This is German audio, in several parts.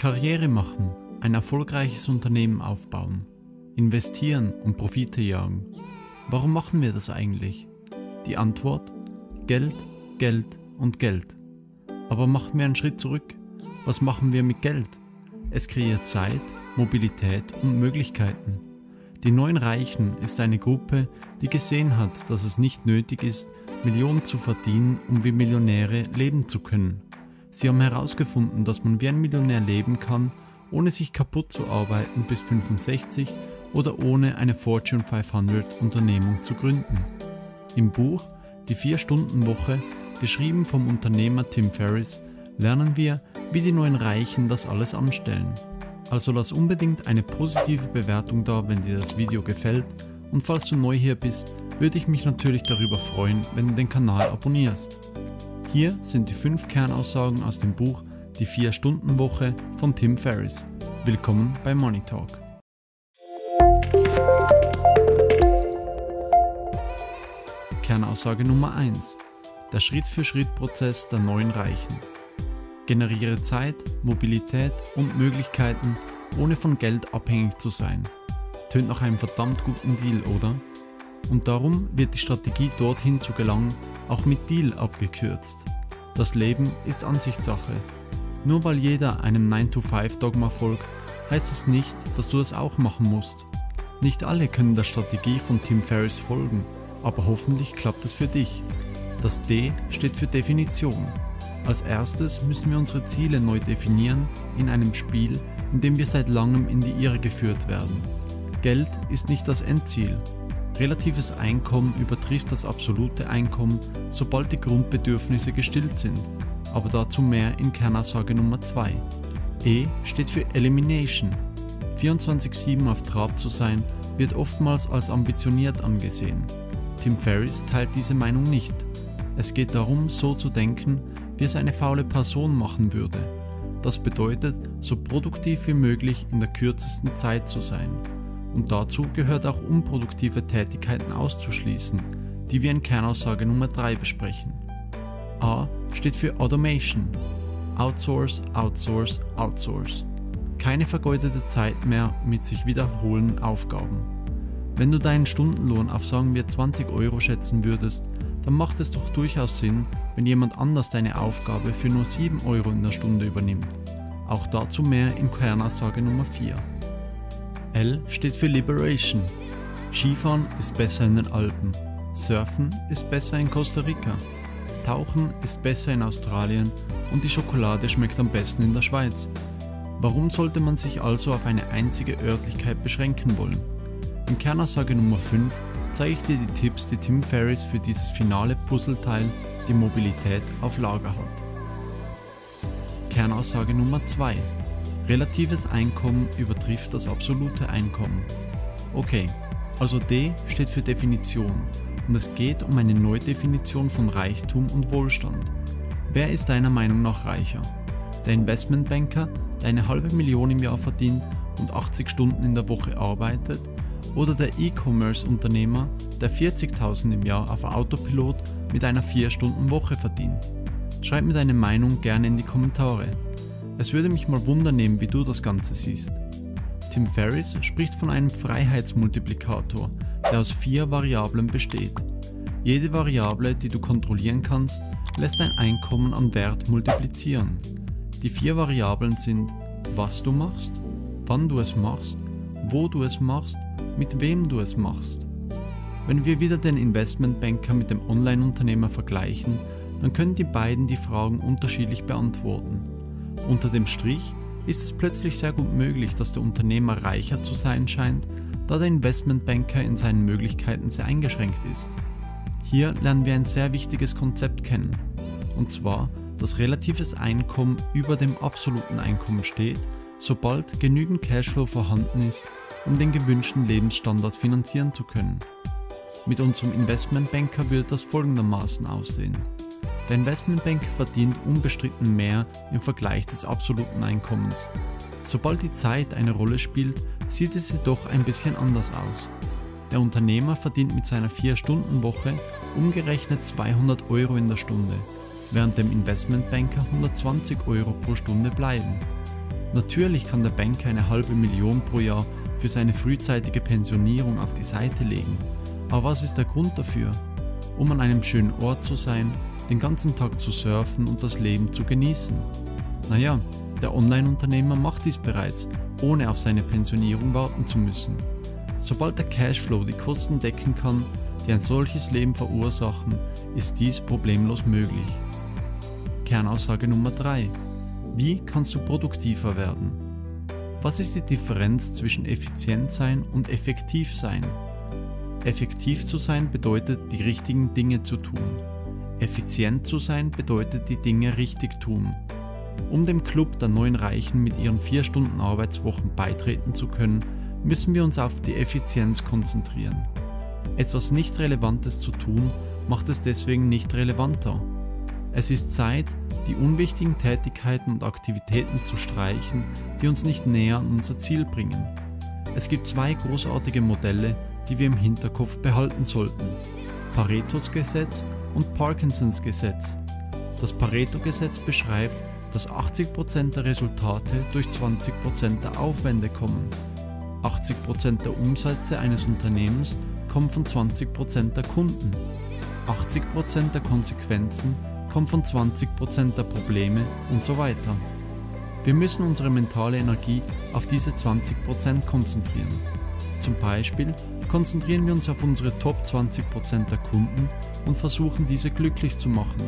Karriere machen, ein erfolgreiches Unternehmen aufbauen, investieren und Profite jagen. Warum machen wir das eigentlich? Die Antwort? Geld, Geld und Geld. Aber machen wir einen Schritt zurück. Was machen wir mit Geld? Es kreiert Zeit, Mobilität und Möglichkeiten. Die neuen Reichen ist eine Gruppe, die gesehen hat, dass es nicht nötig ist, Millionen zu verdienen, um wie Millionäre leben zu können. Sie haben herausgefunden, dass man wie ein Millionär leben kann, ohne sich kaputt zu arbeiten bis 65 oder ohne eine Fortune 500 Unternehmung zu gründen. Im Buch Die 4-Stunden-Woche, geschrieben vom Unternehmer Tim Ferriss, lernen wir, wie die neuen Reichen das alles anstellen. Also lass unbedingt eine positive Bewertung da, wenn dir das Video gefällt und falls du neu hier bist, würde ich mich natürlich darüber freuen, wenn du den Kanal abonnierst. Hier sind die 5 Kernaussagen aus dem Buch Die 4-Stunden-Woche von Tim Ferriss. Willkommen bei Money Talk. Kernaussage Nummer 1. Der Schritt-für-Schritt-Prozess der neuen Reichen. Generiere Zeit, Mobilität und Möglichkeiten, ohne von Geld abhängig zu sein. Tönt nach einem verdammt guten Deal, oder? Und darum wird die Strategie dorthin zu gelangen auch mit Deal abgekürzt. Das Leben ist Ansichtssache. Nur weil jeder einem 9-to-5-Dogma folgt, heißt es nicht, dass du das auch machen musst. Nicht alle können der Strategie von Tim Ferriss folgen, aber hoffentlich klappt es für dich. Das D steht für Definition. Als erstes müssen wir unsere Ziele neu definieren in einem Spiel, in dem wir seit langem in die Irre geführt werden. Geld ist nicht das Endziel, Relatives Einkommen übertrifft das absolute Einkommen, sobald die Grundbedürfnisse gestillt sind, aber dazu mehr in Kernaussage Nummer 2. E steht für Elimination. 24-7 auf Trab zu sein, wird oftmals als ambitioniert angesehen. Tim Ferriss teilt diese Meinung nicht. Es geht darum, so zu denken, wie es eine faule Person machen würde. Das bedeutet, so produktiv wie möglich in der kürzesten Zeit zu sein und dazu gehört auch unproduktive Tätigkeiten auszuschließen, die wir in Kernaussage Nummer 3 besprechen. A steht für Automation. Outsource, Outsource, Outsource. Keine vergeudete Zeit mehr mit sich wiederholenden Aufgaben. Wenn du deinen Stundenlohn auf sagen wir 20 Euro schätzen würdest, dann macht es doch durchaus Sinn, wenn jemand anders deine Aufgabe für nur 7 Euro in der Stunde übernimmt. Auch dazu mehr in Kernaussage Nummer 4. L steht für Liberation. Skifahren ist besser in den Alpen. Surfen ist besser in Costa Rica. Tauchen ist besser in Australien und die Schokolade schmeckt am besten in der Schweiz. Warum sollte man sich also auf eine einzige Örtlichkeit beschränken wollen? In Kernaussage Nummer 5 zeige ich dir die Tipps, die Tim Ferriss für dieses finale Puzzleteil, die Mobilität, auf Lager hat. Kernaussage Nummer 2 Relatives Einkommen übertrifft das absolute Einkommen. Okay, also D steht für Definition und es geht um eine Neudefinition von Reichtum und Wohlstand. Wer ist deiner Meinung nach reicher? Der Investmentbanker, der eine halbe Million im Jahr verdient und 80 Stunden in der Woche arbeitet? Oder der E-Commerce-Unternehmer, der 40.000 im Jahr auf Autopilot mit einer 4-Stunden-Woche verdient? Schreib mir deine Meinung gerne in die Kommentare. Es würde mich mal wundernehmen, wie du das Ganze siehst. Tim Ferriss spricht von einem Freiheitsmultiplikator, der aus vier Variablen besteht. Jede Variable, die du kontrollieren kannst, lässt dein Einkommen an Wert multiplizieren. Die vier Variablen sind, was du machst, wann du es machst, wo du es machst, mit wem du es machst. Wenn wir wieder den Investmentbanker mit dem Online-Unternehmer vergleichen, dann können die beiden die Fragen unterschiedlich beantworten. Unter dem Strich ist es plötzlich sehr gut möglich, dass der Unternehmer reicher zu sein scheint, da der Investmentbanker in seinen Möglichkeiten sehr eingeschränkt ist. Hier lernen wir ein sehr wichtiges Konzept kennen, und zwar, dass relatives Einkommen über dem absoluten Einkommen steht, sobald genügend Cashflow vorhanden ist, um den gewünschten Lebensstandard finanzieren zu können. Mit unserem Investmentbanker würde das folgendermaßen aussehen. Der Investmentbank verdient unbestritten mehr im Vergleich des absoluten Einkommens. Sobald die Zeit eine Rolle spielt, sieht es jedoch ein bisschen anders aus. Der Unternehmer verdient mit seiner 4-Stunden-Woche umgerechnet 200 Euro in der Stunde, während dem Investmentbanker 120 Euro pro Stunde bleiben. Natürlich kann der Banker eine halbe Million pro Jahr für seine frühzeitige Pensionierung auf die Seite legen. Aber was ist der Grund dafür? Um an einem schönen Ort zu sein, den ganzen Tag zu surfen und das Leben zu genießen. Naja, der Online-Unternehmer macht dies bereits, ohne auf seine Pensionierung warten zu müssen. Sobald der Cashflow die Kosten decken kann, die ein solches Leben verursachen, ist dies problemlos möglich. Kernaussage Nummer 3. Wie kannst du produktiver werden? Was ist die Differenz zwischen effizient sein und effektiv sein? Effektiv zu sein bedeutet, die richtigen Dinge zu tun. Effizient zu sein bedeutet, die Dinge richtig tun. Um dem Club der neuen Reichen mit ihren 4 Stunden Arbeitswochen beitreten zu können, müssen wir uns auf die Effizienz konzentrieren. Etwas nicht Relevantes zu tun, macht es deswegen nicht relevanter. Es ist Zeit, die unwichtigen Tätigkeiten und Aktivitäten zu streichen, die uns nicht näher an unser Ziel bringen. Es gibt zwei großartige Modelle, die wir im Hinterkopf behalten sollten. Paretos Gesetz und Parkinsons Gesetz. Das Pareto-Gesetz beschreibt, dass 80% der Resultate durch 20% der Aufwände kommen. 80% der Umsätze eines Unternehmens kommen von 20% der Kunden. 80% der Konsequenzen kommen von 20% der Probleme und so weiter. Wir müssen unsere mentale Energie auf diese 20% konzentrieren. Zum Beispiel konzentrieren wir uns auf unsere Top 20% der Kunden und versuchen diese glücklich zu machen,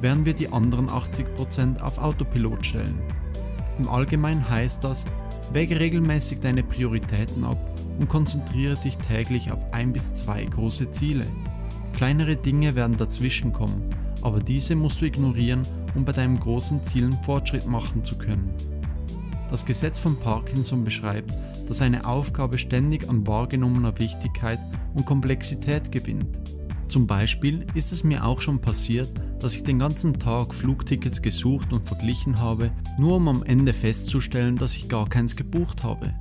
während wir die anderen 80% auf Autopilot stellen. Im Allgemeinen heißt das, wäge regelmäßig deine Prioritäten ab und konzentriere dich täglich auf ein bis zwei große Ziele. Kleinere Dinge werden dazwischen kommen, aber diese musst du ignorieren, um bei deinen großen Zielen Fortschritt machen zu können. Das Gesetz von Parkinson beschreibt, dass eine Aufgabe ständig an wahrgenommener Wichtigkeit und Komplexität gewinnt. Zum Beispiel ist es mir auch schon passiert, dass ich den ganzen Tag Flugtickets gesucht und verglichen habe, nur um am Ende festzustellen, dass ich gar keins gebucht habe.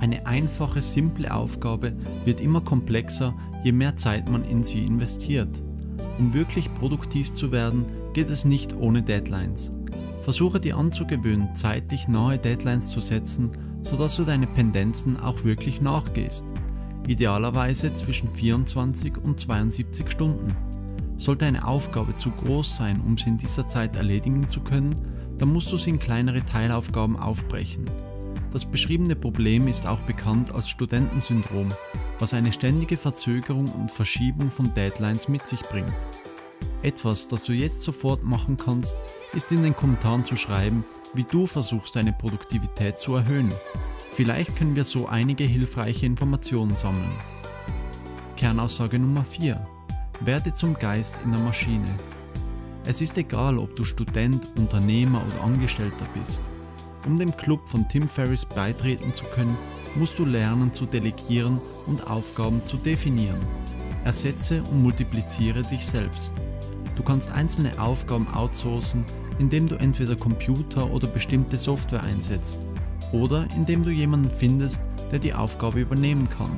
Eine einfache, simple Aufgabe wird immer komplexer, je mehr Zeit man in sie investiert. Um wirklich produktiv zu werden, geht es nicht ohne Deadlines. Versuche dir anzugewöhnen, zeitlich nahe Deadlines zu setzen, sodass du deine Pendenzen auch wirklich nachgehst. Idealerweise zwischen 24 und 72 Stunden. Sollte eine Aufgabe zu groß sein, um sie in dieser Zeit erledigen zu können, dann musst du sie in kleinere Teilaufgaben aufbrechen. Das beschriebene Problem ist auch bekannt als Studentensyndrom, was eine ständige Verzögerung und Verschiebung von Deadlines mit sich bringt. Etwas, das du jetzt sofort machen kannst, ist in den Kommentaren zu schreiben, wie du versuchst deine Produktivität zu erhöhen. Vielleicht können wir so einige hilfreiche Informationen sammeln. Kernaussage Nummer 4. Werde zum Geist in der Maschine. Es ist egal, ob du Student, Unternehmer oder Angestellter bist. Um dem Club von Tim Ferriss beitreten zu können, musst du lernen zu delegieren und Aufgaben zu definieren. Ersetze und multipliziere dich selbst. Du kannst einzelne Aufgaben outsourcen, indem du entweder Computer oder bestimmte Software einsetzt oder indem du jemanden findest, der die Aufgabe übernehmen kann.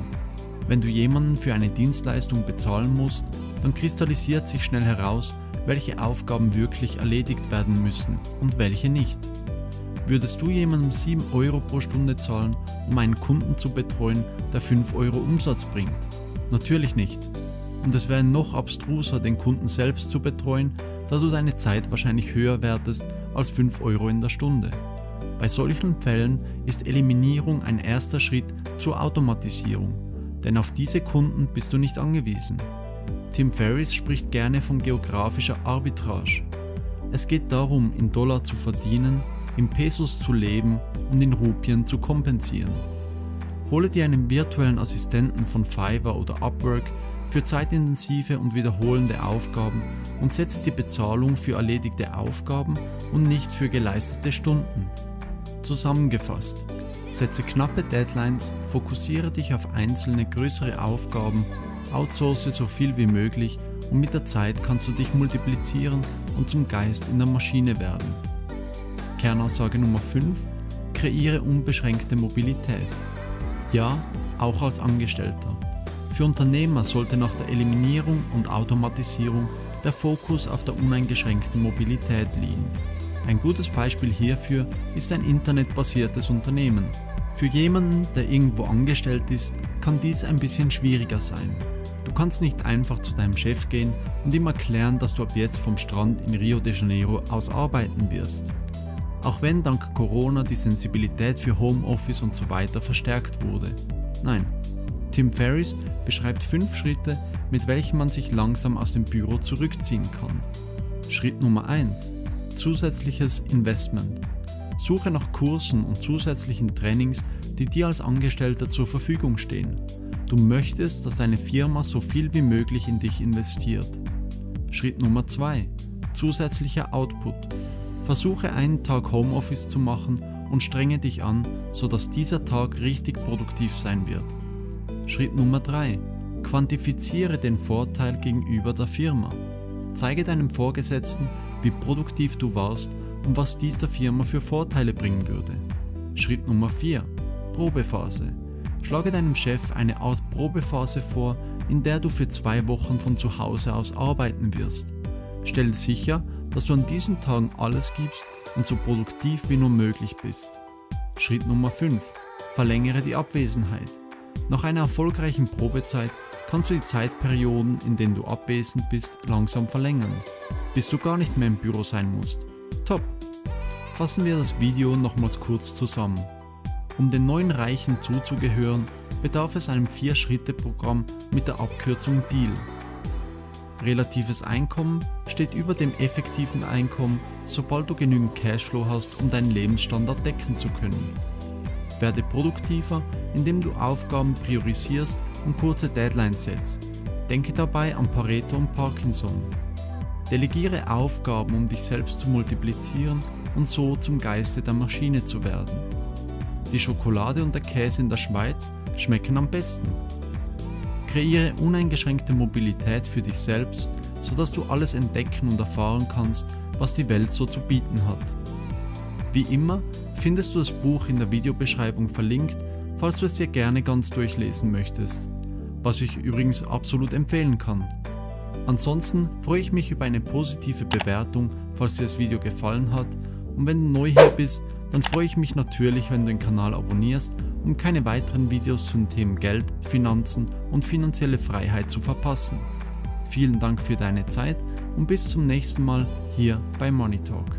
Wenn du jemanden für eine Dienstleistung bezahlen musst, dann kristallisiert sich schnell heraus, welche Aufgaben wirklich erledigt werden müssen und welche nicht. Würdest du jemandem 7 Euro pro Stunde zahlen, um einen Kunden zu betreuen, der 5 Euro Umsatz bringt? Natürlich nicht und es wäre noch abstruser, den Kunden selbst zu betreuen, da du deine Zeit wahrscheinlich höher wertest als 5 Euro in der Stunde. Bei solchen Fällen ist Eliminierung ein erster Schritt zur Automatisierung, denn auf diese Kunden bist du nicht angewiesen. Tim Ferriss spricht gerne von geografischer Arbitrage. Es geht darum, in Dollar zu verdienen, in Pesos zu leben und in Rupien zu kompensieren. Hole dir einen virtuellen Assistenten von Fiverr oder Upwork, für zeitintensive und wiederholende Aufgaben und setze die Bezahlung für erledigte Aufgaben und nicht für geleistete Stunden. Zusammengefasst, setze knappe Deadlines, fokussiere dich auf einzelne größere Aufgaben, outsource so viel wie möglich und mit der Zeit kannst du dich multiplizieren und zum Geist in der Maschine werden. Kernaussage Nummer 5. Kreiere unbeschränkte Mobilität. Ja, auch als Angestellter. Für Unternehmer sollte nach der Eliminierung und Automatisierung der Fokus auf der uneingeschränkten Mobilität liegen. Ein gutes Beispiel hierfür ist ein internetbasiertes Unternehmen. Für jemanden, der irgendwo angestellt ist, kann dies ein bisschen schwieriger sein. Du kannst nicht einfach zu deinem Chef gehen und ihm erklären, dass du ab jetzt vom Strand in Rio de Janeiro aus arbeiten wirst. Auch wenn dank Corona die Sensibilität für Homeoffice und so weiter verstärkt wurde. Nein, Tim Ferriss beschreibt fünf Schritte, mit welchen man sich langsam aus dem Büro zurückziehen kann. Schritt Nummer 1. Zusätzliches Investment. Suche nach Kursen und zusätzlichen Trainings, die dir als Angestellter zur Verfügung stehen. Du möchtest, dass deine Firma so viel wie möglich in dich investiert. Schritt Nummer 2. Zusätzlicher Output. Versuche einen Tag Homeoffice zu machen und strenge dich an, sodass dieser Tag richtig produktiv sein wird. Schritt Nummer 3. Quantifiziere den Vorteil gegenüber der Firma. Zeige deinem Vorgesetzten, wie produktiv du warst und was dies der Firma für Vorteile bringen würde. Schritt Nummer 4. Probephase. Schlage deinem Chef eine Art Probephase vor, in der du für zwei Wochen von zu Hause aus arbeiten wirst. Stelle sicher, dass du an diesen Tagen alles gibst und so produktiv wie nur möglich bist. Schritt Nummer 5. Verlängere die Abwesenheit. Nach einer erfolgreichen Probezeit kannst du die Zeitperioden, in denen du abwesend bist, langsam verlängern, bis du gar nicht mehr im Büro sein musst. Top! Fassen wir das Video nochmals kurz zusammen. Um den neuen Reichen zuzugehören, bedarf es einem 4-Schritte-Programm mit der Abkürzung DEAL. Relatives Einkommen steht über dem effektiven Einkommen, sobald du genügend Cashflow hast, um deinen Lebensstandard decken zu können. Werde produktiver, indem du Aufgaben priorisierst und kurze Deadlines setzt. Denke dabei an Pareto und Parkinson. Delegiere Aufgaben, um dich selbst zu multiplizieren und so zum Geiste der Maschine zu werden. Die Schokolade und der Käse in der Schweiz schmecken am besten. Kreiere uneingeschränkte Mobilität für dich selbst, sodass du alles entdecken und erfahren kannst, was die Welt so zu bieten hat. Wie immer findest du das Buch in der Videobeschreibung verlinkt, falls du es dir gerne ganz durchlesen möchtest, was ich übrigens absolut empfehlen kann. Ansonsten freue ich mich über eine positive Bewertung, falls dir das Video gefallen hat und wenn du neu hier bist, dann freue ich mich natürlich, wenn du den Kanal abonnierst, um keine weiteren Videos zu den Themen Geld, Finanzen und finanzielle Freiheit zu verpassen. Vielen Dank für deine Zeit und bis zum nächsten Mal hier bei Money Talk.